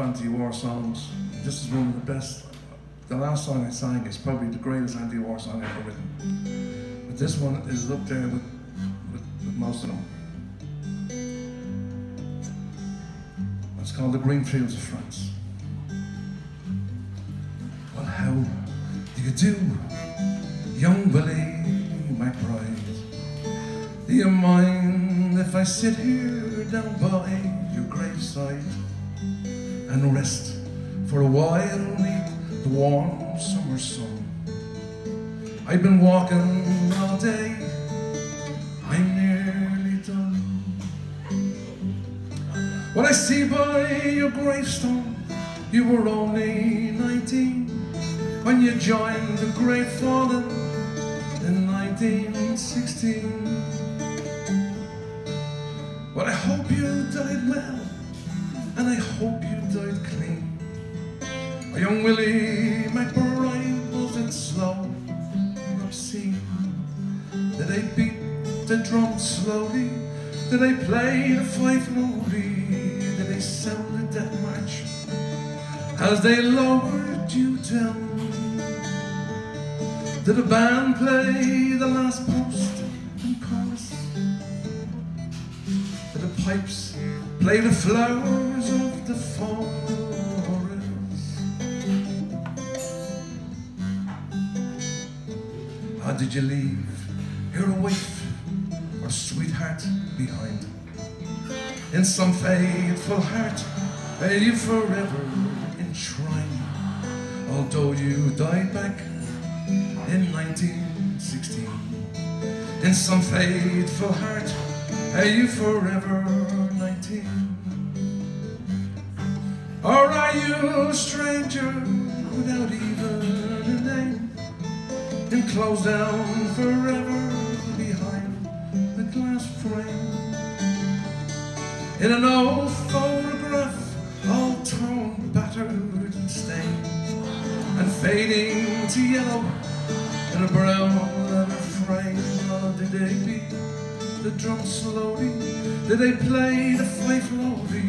anti-war songs. This is one of the best. The last song I sang is probably the greatest anti-war song I've ever written. But this one is up there with, with, with most of them. It's called The Green Fields of France. Well, how do you do, young Willie, my bride? Do you mind if I sit here down by your graveside? And rest for a while neath the warm summer sun. I've been walking all day, I'm nearly done. What I see by your gravestone, you were only 19 when you joined the Great Fallen in 1916. But I hope you died well and I hope young Willie McBride wasn't slow, obscene. Did they beat the drum slowly? Did they play the fife slowly? Did they sound the death march as they lowered you down? Did the band play the last post and chorus? Did the pipes play the flowers of the forest. How did you leave your wife or sweetheart behind? In some faithful heart, are you forever enshrined? Although you died back in 1916, in some faithful heart, are you forever 19? Or are you a stranger without even a name And closed down forever behind the glass frame In an old photograph all torn, battered and stained And fading to yellow in a brown leather frame oh, Did they beat the drum slowly? Did they play the fife slowly?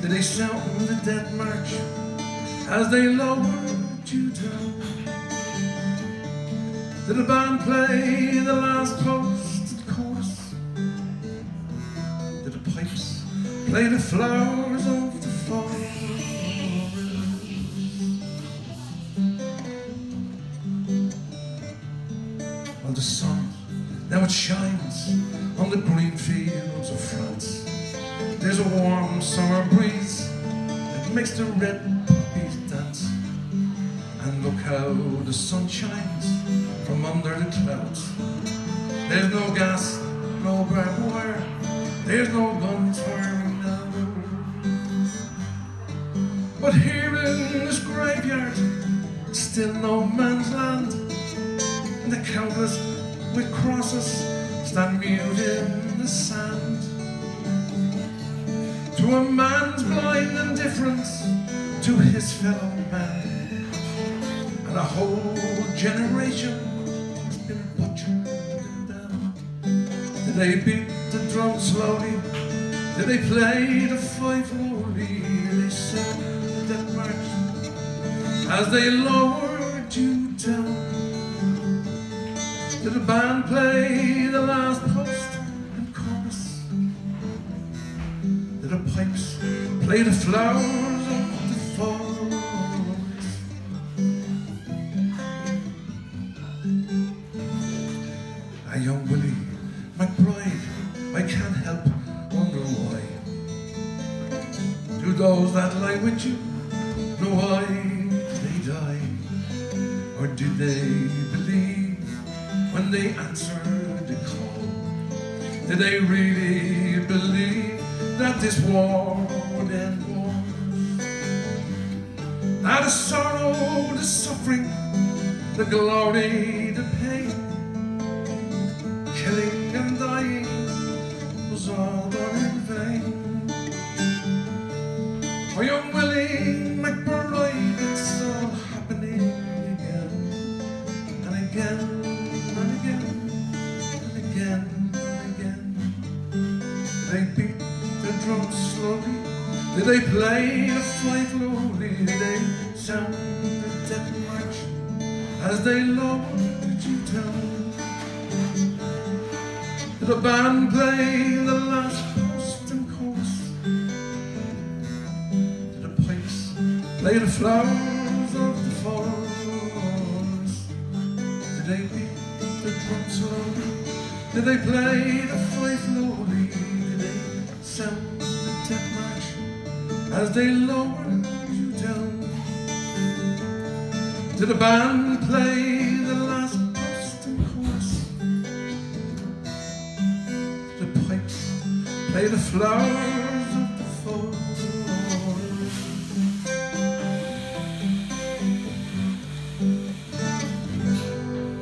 Did they shout the death march as they lowered you down? Did the band play the last post and chorus? Did the pipes play the flowers of the forest? Well, the sun, now it shines on the green fields of France. There's a warm summer breeze that makes the red poppies dance. And look how the sun shines under the clouds. There's no gas, no barbed wire, there's no guns firing now. But here in this graveyard, still no man's land, and the countless with crosses stand mute in the sand. To a man's blind indifference to his fellow man, and a whole generation Did they beat the drum slowly? Did they play the fife slowly? Did they the death march as they lowered you down? Did the band play the last post and chorus? Did the pipes play the flowers Do those that lie with you know why they died? Or did they believe when they answered the call? Did they really believe that this war would end wars? Now the sorrow, the suffering, the glory, the pain, killing and dying was all done in vain. For your willing, McBurney? It's all happening again and again and again and again and. They beat the drums slowly. Did they play the flight lowly? Did they sound the death march as they loved? You down? Did the band play the last? Play the flowers of the forest? Did they beat the drum slowly? Did they play the fife lowly? Did they sound the death march as they lowered you down? Did the band play the last Boston chorus? The pipes play the flowers